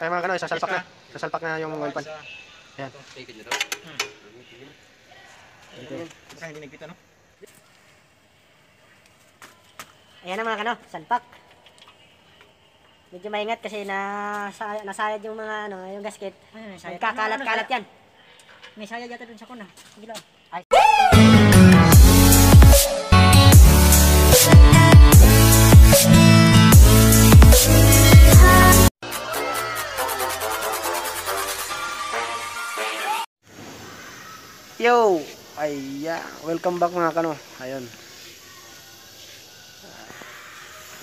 Ay mga kano, sasalpak na. Sasalpak na yung oil pan. Ayan. Hindi no? Ayan na mga kano, salpak. Medyo maingat kasi na nasayad yung mga ano, yung gasket. Nagkakalat-kalat yan. May sayad yata dun sa kuna. Sige lang. Yo! Aya, welcome back mga kano. Ayun.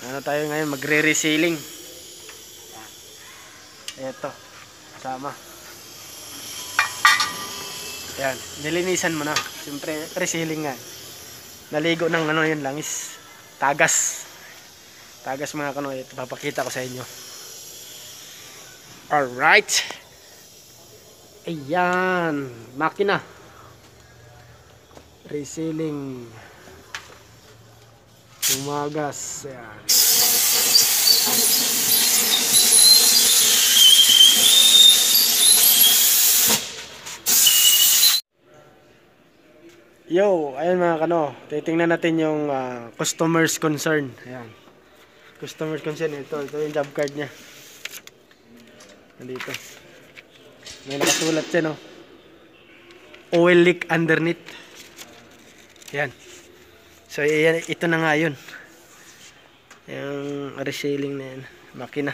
Ano tayo ngayon? Magre-resealing. Ito. Kasama. Ayan. Nilinisan mo na. Siyempre, resealing nga. Naligo ng ano yun langis. Tagas. Tagas mga kano. Ito, papakita ko sa inyo. Alright. Ayan. Makina resealing tumagas yan yo ayun mga kano. Titingnan natin yung ah, customers concern. Ayan. Customers concern. Ito ito yung job card nya nandito. May nakasulat siya no? Oil leak underneath yan. So, yan, ito na nga yun. Yung resealing na yan. Makina.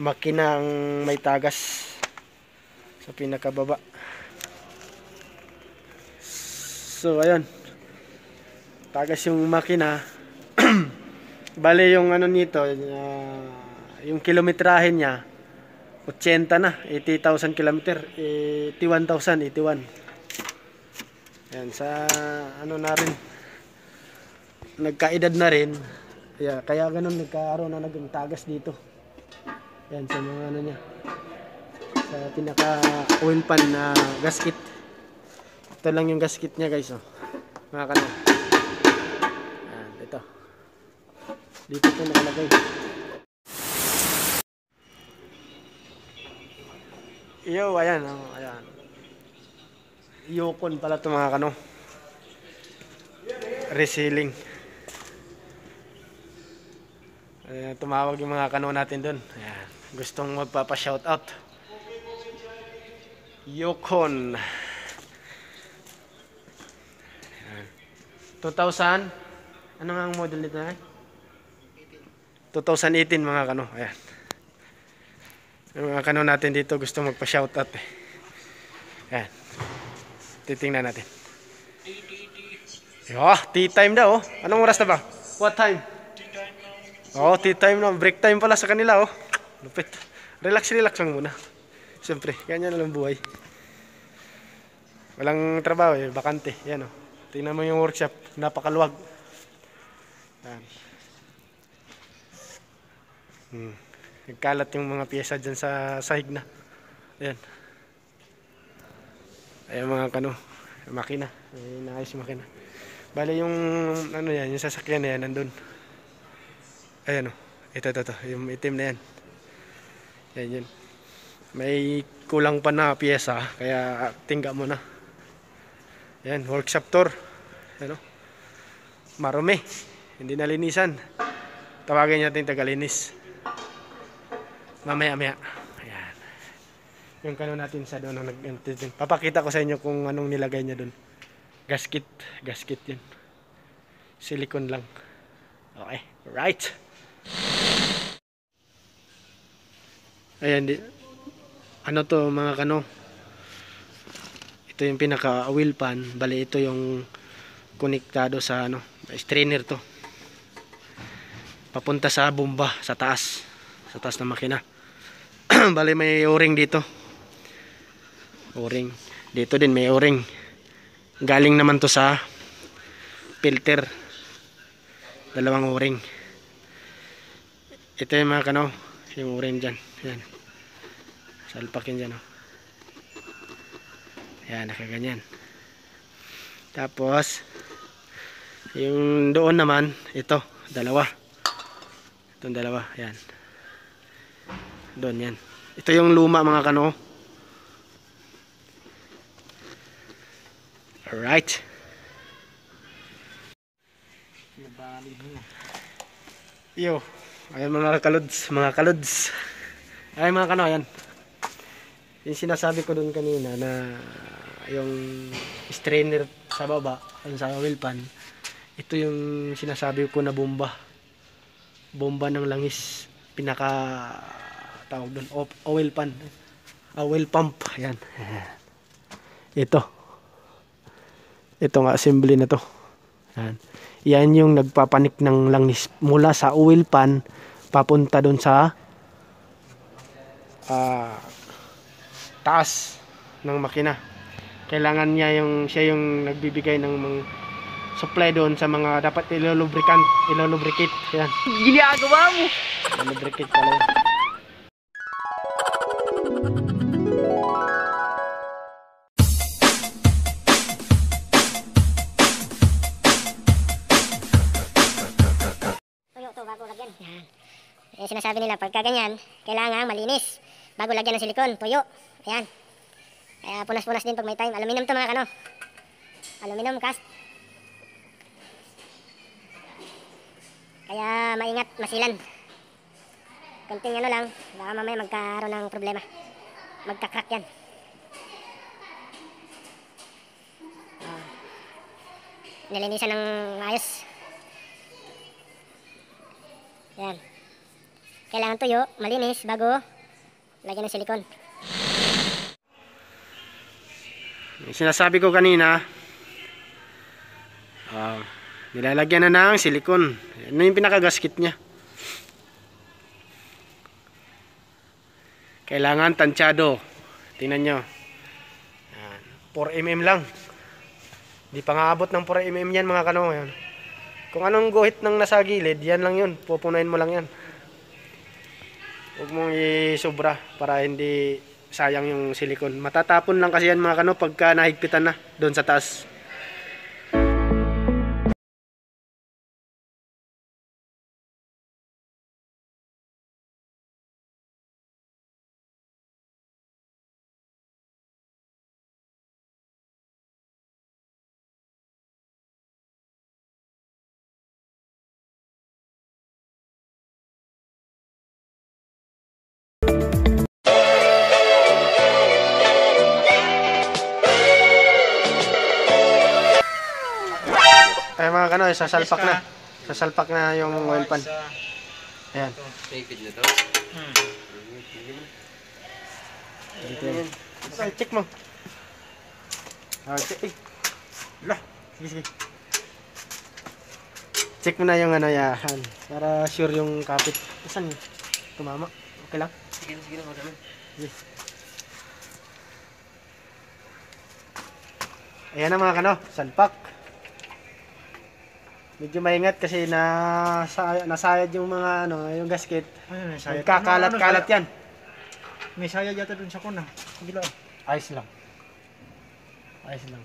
Makina ang may tagas sa pinakababa. So, ayun. Tagas yung makina. Bale yung ano nito, uh, yung kilometrahe niya, 80 na, 80,000 kilometer, 81,000, 81. Yan, sa ano na rin, nagkaedad na rin, kaya, kaya ganun nagkaroon na naging tagas dito. Yan, sa mga ano niya, sa pinaka oil pan na gasket. Ito lang yung gasket niya guys, oh. Mga kano. Yan, ito. Dito ito nakalagay. Yo, ayan, oh, ayan. Yukon pala ito mga kano. Resealing. Ayan, tumawag yung mga kano natin dun. Ayan. Gustong magpapa-shoutout. Yukon. Ayan. 2000. Ano nga ang model nito na? 2018 mga kano. Ayan. Yung mga kano natin dito gusto magpa-shoutout eh. Ayan. Titingnan natin. Yo, tea time daw. Oh. Anong oras na ba? What time? Oh, tea time na. Break time pala sa kanila. Oh. Lupit. Relax, relax lang muna. Siyempre, ganyan na lang buhay. Walang trabaho eh. Bakante. Yan oh. Tingnan mo yung workshop. Napakaluwag. Yan. Hmm. Nagkalat yung mga pyesa dyan sa sahig na. Ayan. Ayan mga kano, makina. Ay, naayos yung makina. Bale yung ano yan, yung sasakyan na yan nandun. Ayan o. Ito, ito, ito. Yung itim na yan. Yan yun. May kulang pa na pyesa, kaya tingga mo na. Ayan, workshop tour. Ano? Marumi. Hindi nalinisan. Tawagin natin tagalinis. Mamaya-maya yung kano natin sa doon nag papakita ko sa inyo kung anong nilagay niya doon. Gasket. Gasket yun. Silicone lang. Okay. Right. Ayan di ano to mga kano? Ito yung pinaka wheel pan. Bali ito yung konektado sa ano strainer to. Papunta sa bomba sa taas. Sa taas ng makina. Bali may o-ring dito o-ring. Dito din may o-ring. Galing naman to sa filter. Dalawang o-ring. Ito yung mga kano yung o-ring dyan. Yan. Salpak yun dyan oh. yan nakaganyan. Tapos yung doon naman ito dalawa. Itong dalawa yan. Doon yan. Ito yung luma mga kano. Alright. Yo. Ayan mga kalods. Mga kalods. Ay mga kano, ayan. Yung sinasabi ko doon kanina na yung strainer sa baba, yung sa oil pan, ito yung sinasabi ko na bomba. Bomba ng langis. Pinaka tawag doon, oil pan. Oil pump. Ayan. Ito. Itong assembly na to. Ayan. Yan yung nagpapanik ng langis mula sa oil pan papunta doon sa ah, taas ng makina. Kailangan niya yung siya yung nagbibigay ng mga supply doon sa mga dapat ilolubricant, ilolubricate. Yan. Ginagawa mo! Lubricate pala sinasabi nila pagka ganyan, kailangan malinis. Bago lagyan ng silikon, tuyo. Ayan. Kaya punas-punas din pag may time. Aluminum to mga kano. Aluminum cast. Kaya maingat, masilan. Kunting ano lang, baka mamaya magkaroon ng problema. Magka-crack yan. Oh. Nilinisan ng ayos. Yan. Kailangan tuyo, malinis, bago lagyan ng silikon. Sinasabi ko kanina, ah, nilalagyan na ng silikon. Ano yung pinakagasket niya? Kailangan tansyado. Tingnan nyo. Yan. 4mm lang. Di pa nga abot ng 4mm yan mga. Yan. Kung anong guhit ng nasa gilid, yan lang yun. Pupunayin mo lang yan. Huwag mong isobra para hindi sayang yung silikon. Matatapon lang kasi yan mga kano pagka nahigpitan na doon sa taas. Mga kano, sasalpak na. Sasalpak na yung oil pan. Ayan. Hmm. Dito yan. Ay, check mo. Ah, check. Eh. La. Sige, sige. Check mo na yung ano yan. Para sure yung kapit. Saan yun? Tumama. Okay lang? Sige na, sige na, madami. Sige. Ayan na mga kano, salpak. Medyo maingat kasi na nasayad yung mga ano, yung gasket. Ay, may sayad. Nagkakalat-kalat yan. May sayad yata dun sa kuna. Sige lang. Ayos lang. Ayos lang.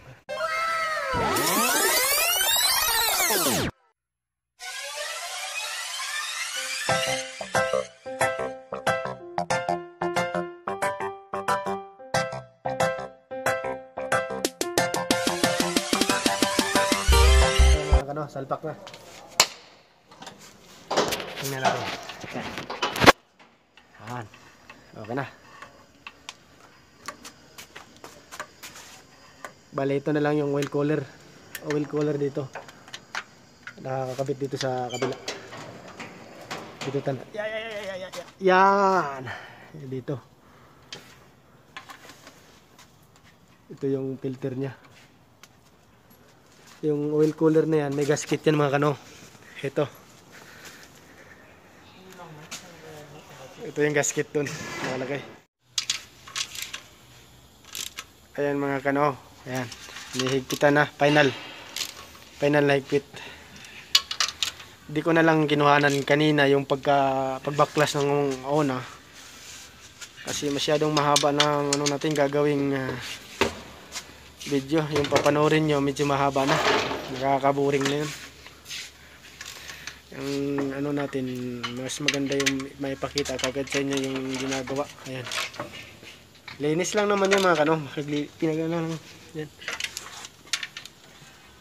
Kano, salpak na. Tingnan natin. Ayan. Okay na. Bale, ito na lang yung oil cooler. Oil cooler dito. Nakakabit dito sa kabila. Dito tan. Ya, ya, ya, ya. Yan. Yan Dito. Ito yung filter niya. Yung oil cooler na yan, may gasket yan mga kano. Ito. Ito yung gasket dun. Nakalagay. Ayan mga kano. Ayan. Nihigpitan na. Final. Final na higpit. Di ko na lang kinuhanan kanina yung pagka pagbaklas ng ona. Kasi masyadong mahaba ng ano natin gagawing ah, video. Yung papanoorin nyo medyo mahaba na. Nakakaburing na yun. ang ano natin, mas maganda yung maipakita kagad sa inyo yung ginagawa. Ayan. Linis lang naman yung mga kano, makagli- pinagano lang. Yan.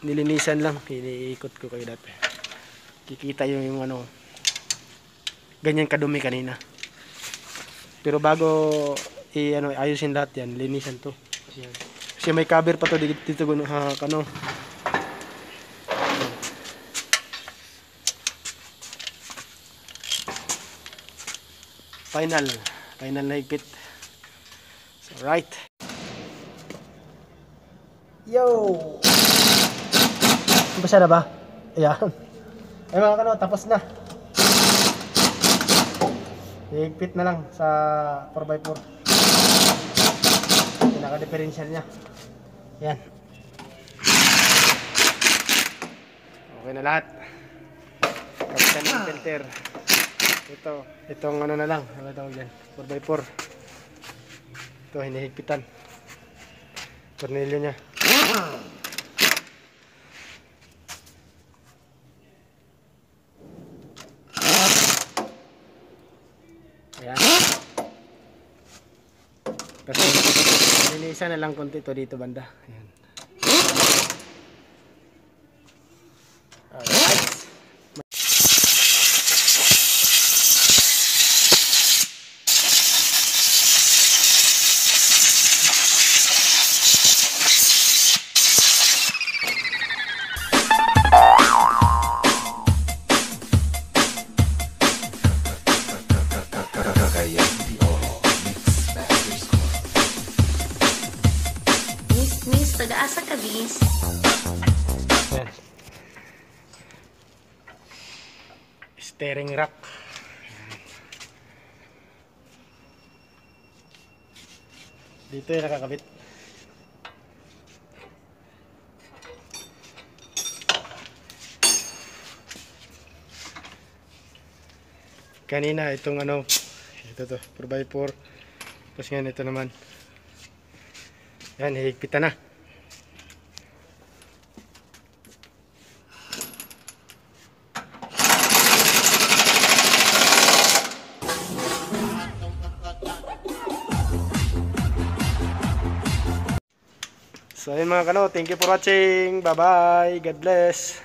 Nilinisan lang, iniikot ko kayo dati. Kikita yung, yung ano, ganyan kadumi kanina. Pero bago i ano ayusin lahat yan, linisan to. Ayan. Kasi may cover pa to dito, dito ha, kano. Final, final na higpit. So, right. Yo! Basa na ba? Ayan. Ay mga kano, tapos na. Higpit na lang sa 4x4. Pinaka-differential niya. Yan. Okay na lahat. Kapitan ng filter. Ito, itong ano na lang, ano tawag yan? 4x4. Ito, hinihigpitan. Tornilyo niya. Ayan. Kasi nilinisan na lang konti to dito banda. Ayan. Miss, taga-asa ka, miss? Ayan. Steering rack. Dito yung nakakabit. Kanina itong ano, ito to, 4x4. Tapos ngayon ito naman. Yan, hihigpitan na. So ayun mga kano, thank you for watching. Bye bye. God bless.